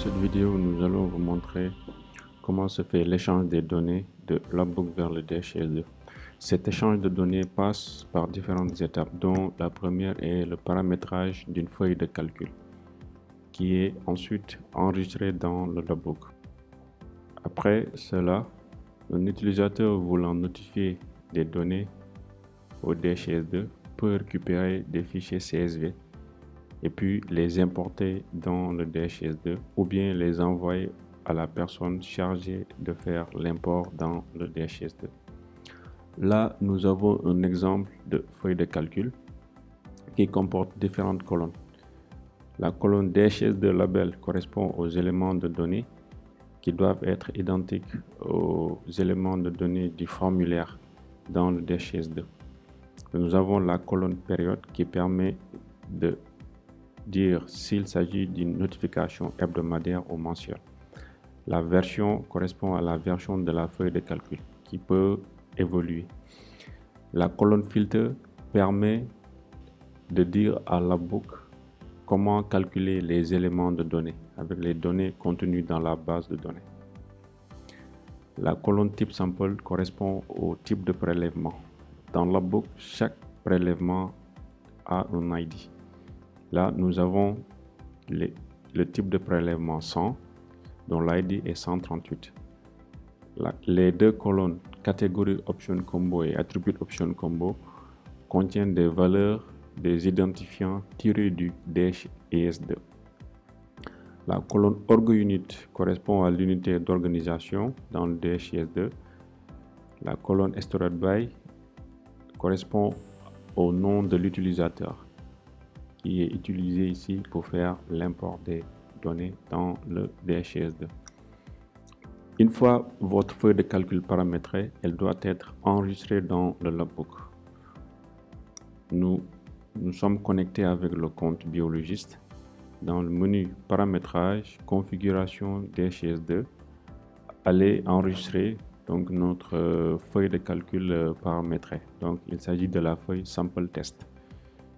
Cette vidéo, nous allons vous montrer comment se fait l'échange des données de Logbook vers le DHIS2. Cet échange de données passe par différentes étapes, dont la première est le paramétrage d'une feuille de calcul, qui est ensuite enregistrée dans le logbook. Après cela, un utilisateur voulant notifier des données au DHIS2 peut récupérer des fichiers CSV et puis les importer dans le DHIS2 ou bien les envoyer à la personne chargée de faire l'import dans le DHIS2. Là, nous avons un exemple de feuille de calcul qui comporte différentes colonnes. La colonne DHIS2 label correspond aux éléments de données qui doivent être identiques aux éléments de données du formulaire dans le DHIS2. Nous avons la colonne période qui permet de dire s'il s'agit d'une notification hebdomadaire ou mensuelle. La version correspond à la version de la feuille de calcul qui peut évoluer. La colonne filtre permet de dire à la comment calculer les éléments de données avec les données contenues dans la base de données. La colonne type sample correspond au type de prélèvement. Dans la boucle, chaque prélèvement a un ID. Là, nous avons le type de prélèvement 100, dont l'ID est 138. les deux colonnes catégorie option combo et attribut option combo contiennent des valeurs des identifiants tirés du DHIS2. La colonne org unit correspond à l'unité d'organisation dans le DHIS2. La colonne stored by correspond au nom de l'utilisateur qui est utilisé ici pour faire l'import des données dans le DHIS2. Une fois votre feuille de calcul paramétrée, elle doit être enregistrée dans le logbook. Nous, nous sommes connectés avec le compte biologiste. Dans le menu paramétrage, configuration DHIS2, allez enregistrer donc notre euh, feuille de calcul euh, paramétrée. Donc il s'agit de la feuille sample test.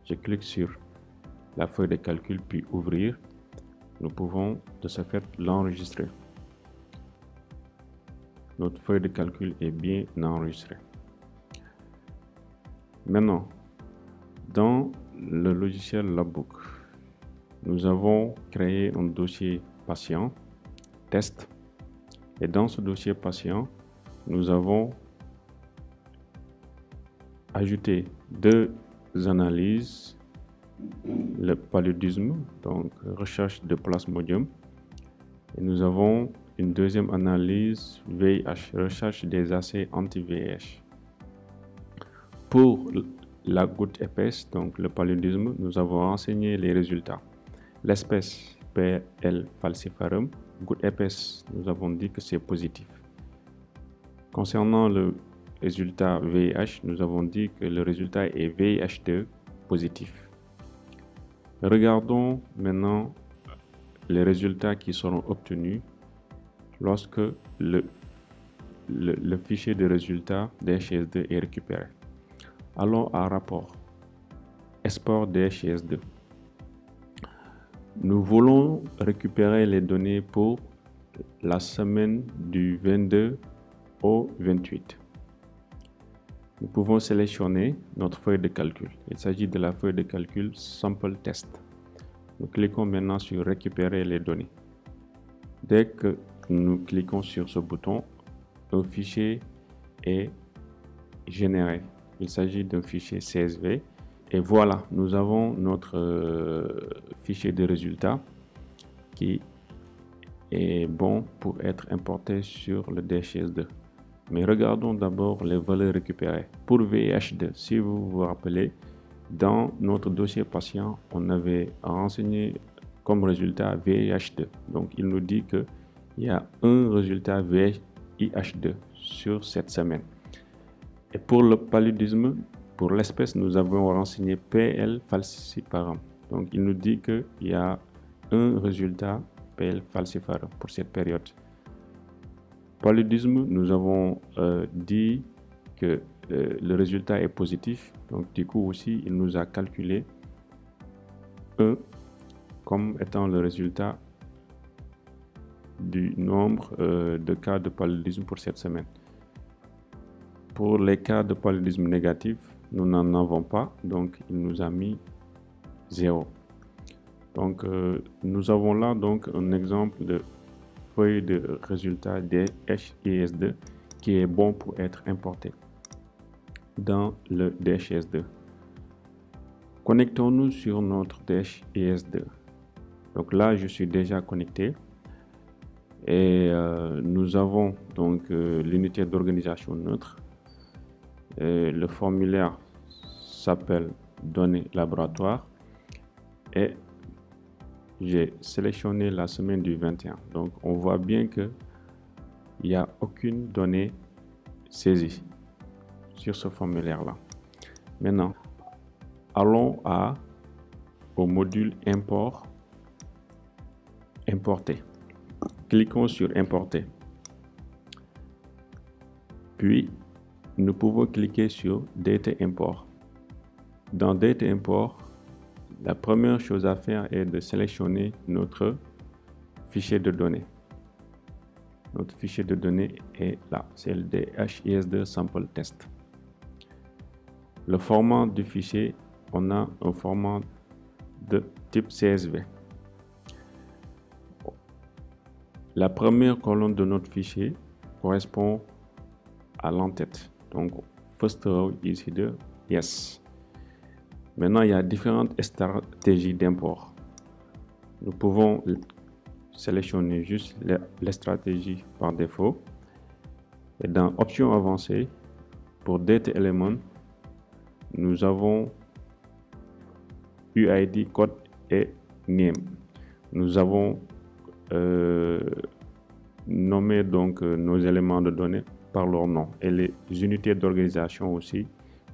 Je clique sur la feuille de calcul puis ouvrir. Nous pouvons de ce fait l'enregistrer notre feuille de calcul est bien enregistrée. Maintenant, dans le logiciel Logbook, nous avons créé un dossier patient, test, et dans ce dossier patient, nous avons ajouté deux analyses, le paludisme, donc recherche de plasmodium, et nous avons une deuxième analyse VIH, recherche des assais anti-VIH. Pour la goutte épaisse, donc le paludisme, nous avons renseigné les résultats. L'espèce PL falciparum, goutte épaisse, nous avons dit que c'est positif. Concernant le résultat VIH, nous avons dit que le résultat est VIH2 positif. Regardons maintenant les résultats qui seront obtenus lorsque le, fichier de résultats DHIS2 est récupéré. Allons à rapport export DHIS2. Nous voulons récupérer les données pour la semaine du 22 au 28. Nous pouvons sélectionner notre feuille de calcul. Il s'agit de la feuille de calcul Sample Test. Nous cliquons maintenant sur Récupérer les données. Dès que nous cliquons sur ce bouton, un fichier est généré. Il s'agit d'un fichier CSV. Et voilà, nous avons notre euh, fichier de résultats qui est bon pour être importé sur le DHIS2. Mais regardons d'abord les valeurs récupérées. Pour VIH2, si vous vous rappelez, dans notre dossier patient, on avait renseigné comme résultat VIH2. Donc, il nous dit que il y a un résultat VIH2 sur cette semaine. Et pour le paludisme, pour l'espèce, nous avons renseigné PL falciparum. Donc, il nous dit qu'il y a un résultat PL falciparum pour cette période. Paludisme, nous avons euh, dit que euh, le résultat est positif. Donc, du coup aussi, il nous a calculé E comme étant le résultat du nombre euh, de cas de paludisme pour cette semaine. Pour les cas de paludisme négatif, nous n'en avons pas, donc il nous a mis 0. Donc nous avons là donc un exemple de de résultat des HIS2 qui est bon pour être importé dans le DHIS2. Connectons-nous sur notre DHIS2. Donc là, je suis déjà connecté et euh, nous avons donc euh, l'unité d'organisation neutre. le formulaire s'appelle données laboratoire et j'ai sélectionné la semaine du 21. Donc on voit bien que il n'y a aucune donnée saisie sur ce formulaire là. Maintenant, allons à au module import importer. Cliquons sur importer. Puis nous pouvons cliquer sur data import. Dans data import, la première chose à faire est de sélectionner notre fichier de données. Notre fichier de données est là, c'est le DHIS2 sample test. Le format du fichier, on a un format de type CSV. La première colonne de notre fichier correspond à l'entête. Donc, first row is here, yes. Maintenant, il y a différentes stratégies d'import. Nous pouvons sélectionner juste les, stratégies par défaut. Et dans Options avancées, pour Data Element, nous avons UID, code et name. Nous avons euh, nommé donc euh, nos éléments de données par leur nom et les unités d'organisation aussi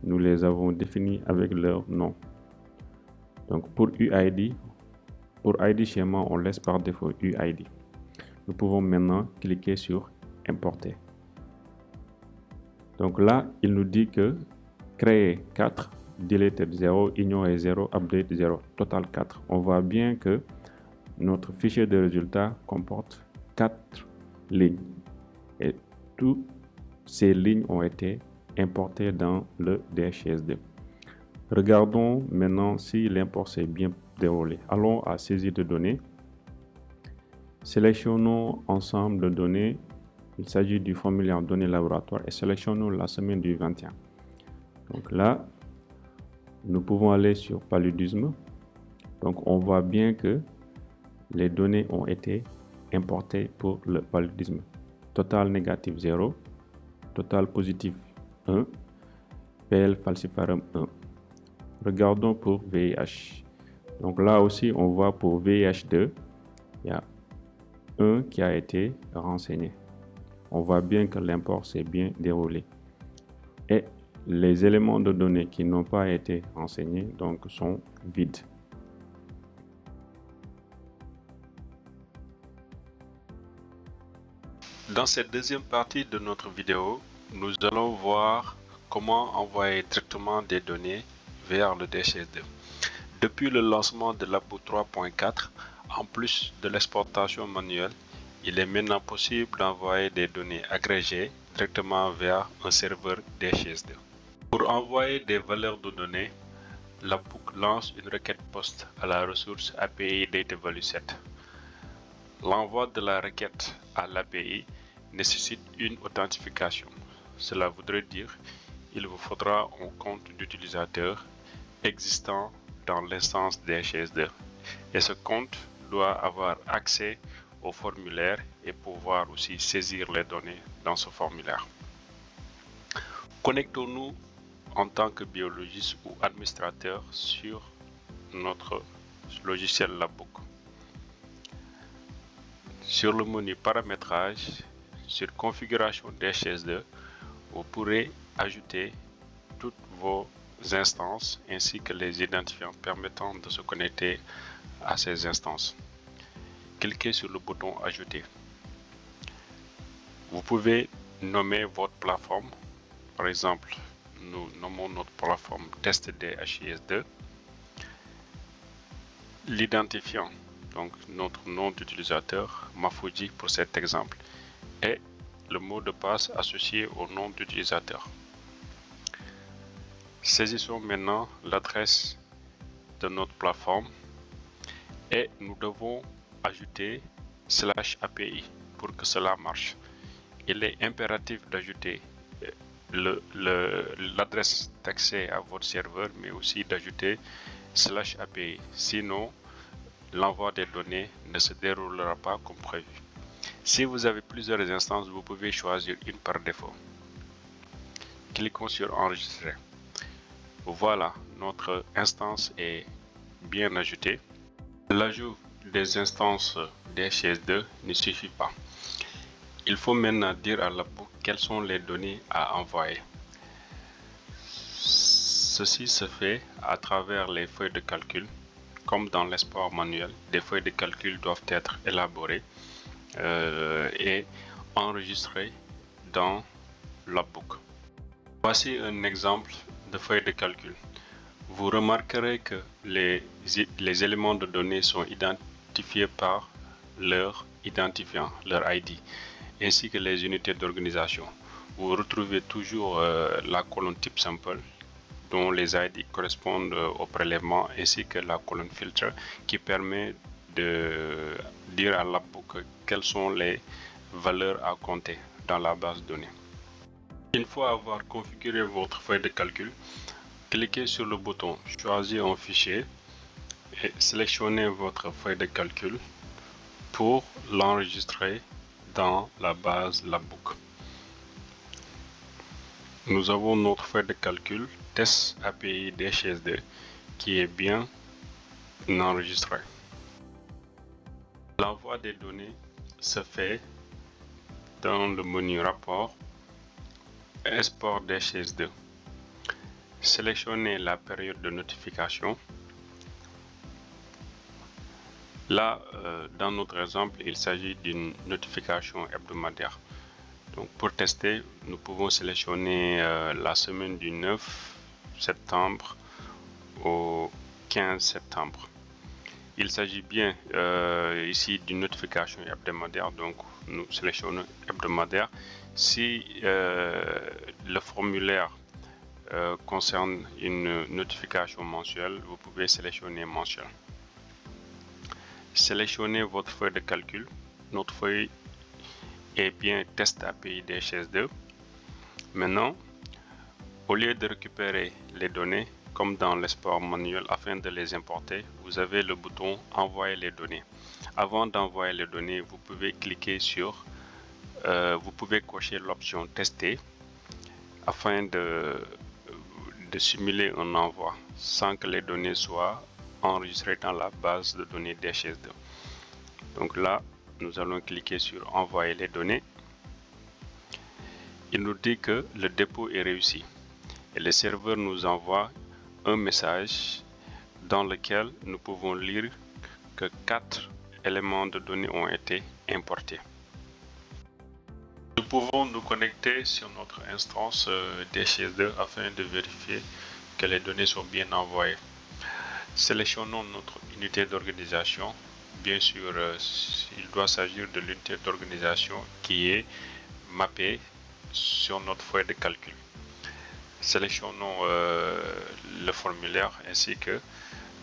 nous les avons définis avec leur nom. Donc pour UID, pour ID schéma, on laisse par défaut UID. Nous pouvons maintenant cliquer sur importer. Donc là, il nous dit que créer 4, deleted 0, ignorer 0, update 0, total 4. On voit bien que notre fichier de résultats comporte 4 lignes. Et toutes ces lignes ont été importé dans le DHIS2. Regardons maintenant si l'import s'est bien déroulé. Allons à saisie de données. Sélectionnons ensemble de données. Il s'agit du formulaire données laboratoire et sélectionnons la semaine du 21. Donc là, nous pouvons aller sur paludisme. Donc on voit bien que les données ont été importées pour le paludisme. Total négatif 0, total positif 1, PL falciparum 1. Regardons pour VIH. Donc là aussi, on voit pour VIH2, il y a 1 qui a été renseigné. On voit bien que l'import s'est bien déroulé. Et les éléments de données qui n'ont pas été renseignés donc, sont vides. Dans cette deuxième partie de notre vidéo, nous allons voir comment envoyer directement des données vers le DHS2. Depuis le lancement de l'APO 3.4, en plus de l'exportation manuelle, il est maintenant possible d'envoyer des données agrégées directement vers un serveur DHS2. Pour envoyer des valeurs de données, l'APOC lance une requête POST à la ressource API Data Value Set. L'envoi de la requête à l'API nécessite une authentification. Cela voudrait dire il vous faudra un compte d'utilisateur existant dans l'instance DHS2 et ce compte doit avoir accès au formulaire et pouvoir aussi saisir les données dans ce formulaire. Connectons-nous en tant que biologiste ou administrateur sur notre logiciel Labbook. Sur le menu paramétrage, sur configuration DHS2, vous pourrez ajouter toutes vos instances ainsi que les identifiants permettant de se connecter à ces instances. Cliquez sur le bouton Ajouter. Vous pouvez nommer votre plateforme. Par exemple, nous nommons notre plateforme test DHIS2. L'identifiant donc notre nom d'utilisateur Mafuji pour cet exemple et le mot de passe associé au nom d'utilisateur. Saisissons maintenant l'adresse de notre plateforme et nous devons ajouter slash API pour que cela marche. Il est impératif d'ajouter l'adresse d'accès à votre serveur mais aussi d'ajouter slash API. Sinon, l'envoi des données ne se déroulera pas comme prévu. Si vous avez plusieurs instances, vous pouvez choisir une par défaut. Cliquons sur enregistrer. Voilà, notre instance est bien ajoutée. L'ajout des instances DHS2 ne suffit pas. Il faut maintenant dire à la boucle quelles sont les données à envoyer. Ceci se fait à travers les feuilles de calcul. Comme dans l'espoir manuel, des feuilles de calcul doivent être élaborées euh, et enregistrées dans Logbook. Voici un exemple de feuille de calcul. Vous remarquerez que les, les éléments de données sont identifiés par leur identifiant, leur ID ainsi que les unités d'organisation. Vous retrouvez toujours euh, la colonne type sample dont les ID correspondent euh, au prélèvement ainsi que la colonne filtre qui permet de dire à quelles sont les valeurs à compter dans la base de données. Une fois avoir configuré votre feuille de calcul, cliquez sur le bouton Choisir un fichier et sélectionnez votre feuille de calcul pour l'enregistrer dans la base Labbook. Nous avons notre feuille de calcul test API DHS2 qui est bien enregistré. L'envoi des données se fait dans le menu rapport export DHS2. Sélectionnez la période de notification Là, euh, dans notre exemple, il s'agit d'une notification hebdomadaire. Donc, pour tester, nous pouvons sélectionner euh, la semaine du 9 septembre au 15 septembre. Il s'agit bien euh, ici d'une notification hebdomadaire, donc nous sélectionnons hebdomadaire. Si le formulaire concerne une notification mensuelle, vous pouvez sélectionner mensuel sélectionnez votre feuille de calcul. Notre feuille est bien test API DHS2. Maintenant, au lieu de récupérer les données, comme dans l'export manuel afin de les importer, vous avez le bouton envoyer les données. Avant d'envoyer les données, vous pouvez cliquer sur, euh, vous pouvez cocher l'option tester afin de, simuler un envoi sans que les données soient enregistré dans la base de données DHS2. Donc là, nous allons cliquer sur envoyer les données. Il nous dit que le dépôt est réussi et le serveur nous envoie un message dans lequel nous pouvons lire que quatre éléments de données ont été importés. Nous pouvons nous connecter sur notre instance euh, DHS2 afin de vérifier que les données sont bien envoyées. Sélectionnons notre unité d'organisation. Bien sûr, euh, il doit s'agir de l'unité d'organisation qui est mappée sur notre feuille de calcul. Sélectionnons euh, le formulaire ainsi que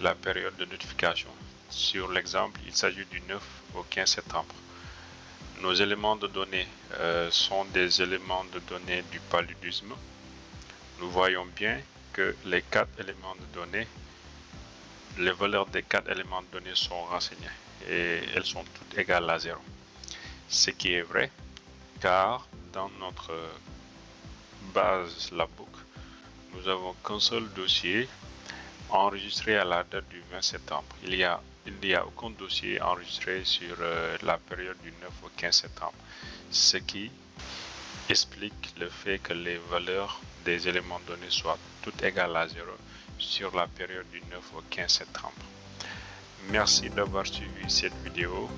la période de notification. Sur l'exemple, il s'agit du 9 au 15 septembre. Nos éléments de données euh, sont des éléments de données du paludisme. Nous voyons bien que les quatre éléments de données les valeurs des quatre éléments de données sont renseignées et elles sont toutes égales à 0. Ce qui est vrai car dans notre base Labbook, nous avons qu'un seul dossier enregistré à la date du 20 septembre. Il n'y a, aucun dossier enregistré sur euh, la période du 9 au 15 septembre, ce qui explique le fait que les valeurs des éléments de données soient toutes égales à 0 sur la période du 9 au 15 septembre. Merci d'avoir suivi cette vidéo.